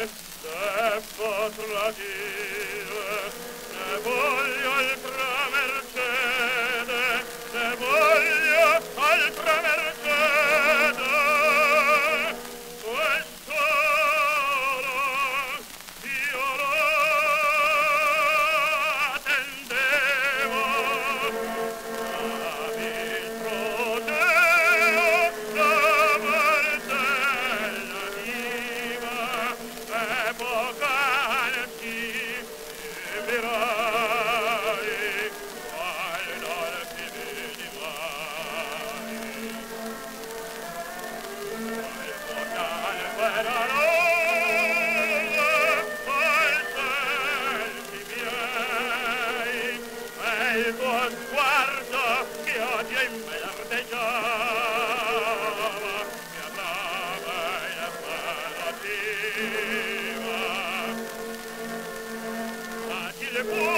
est este potrati il buon guardo che oggi è in mezzo le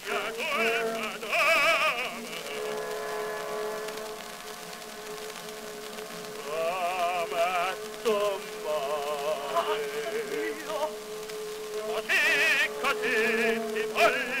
te, e volle